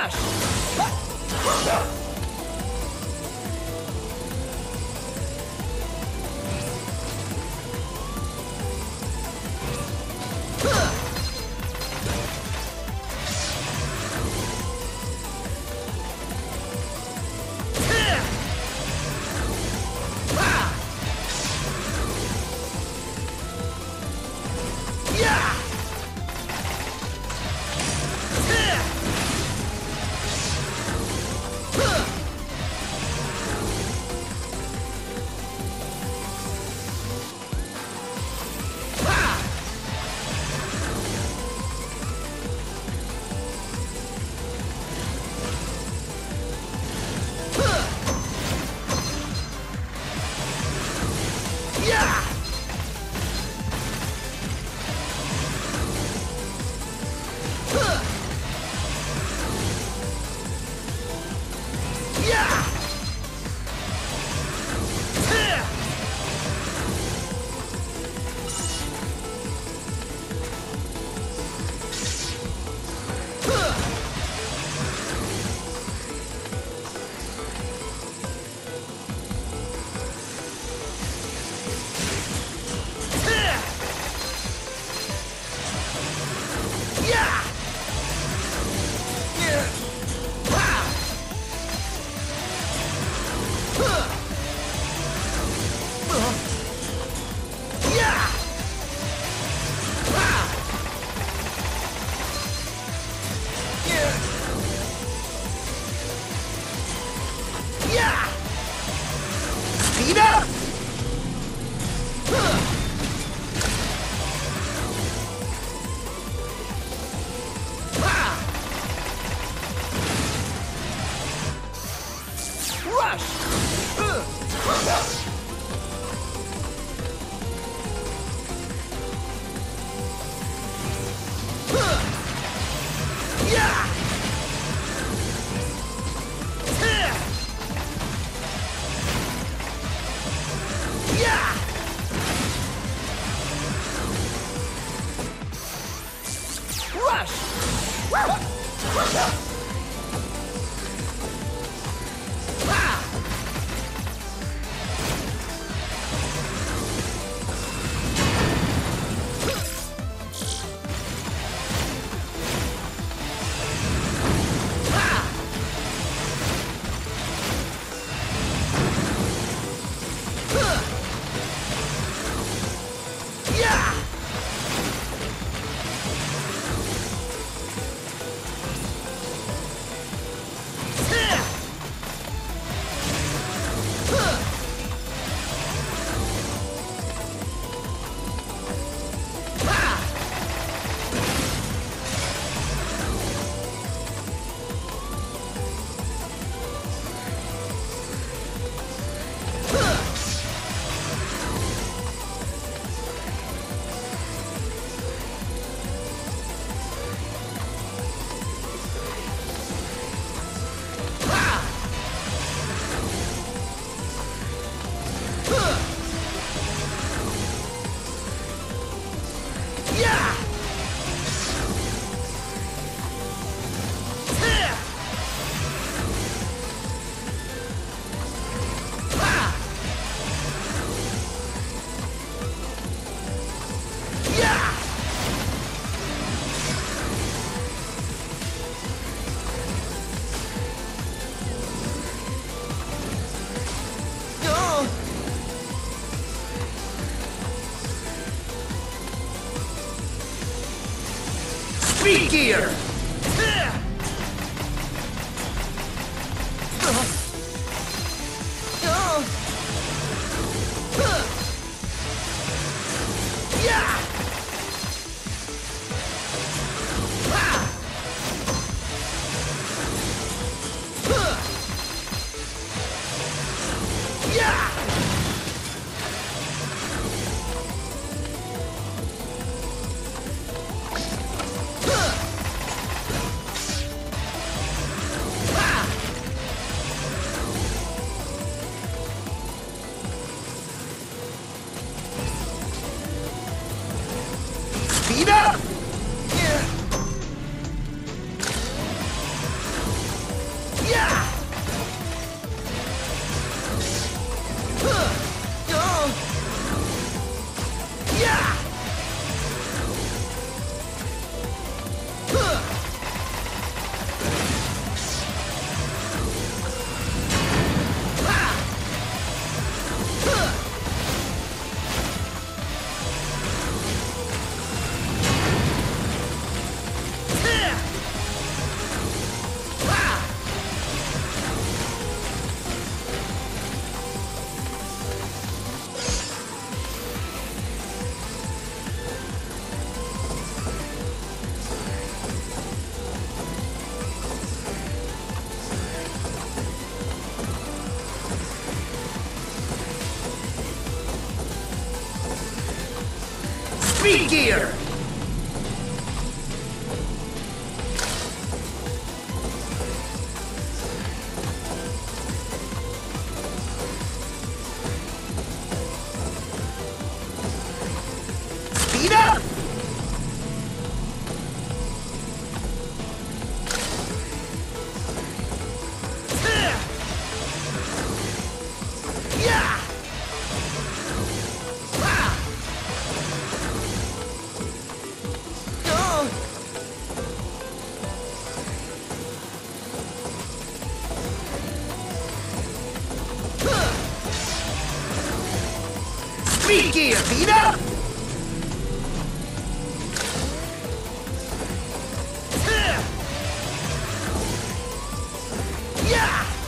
Rush! Rush! Speed gear! Speed Gear! Up! Yeah!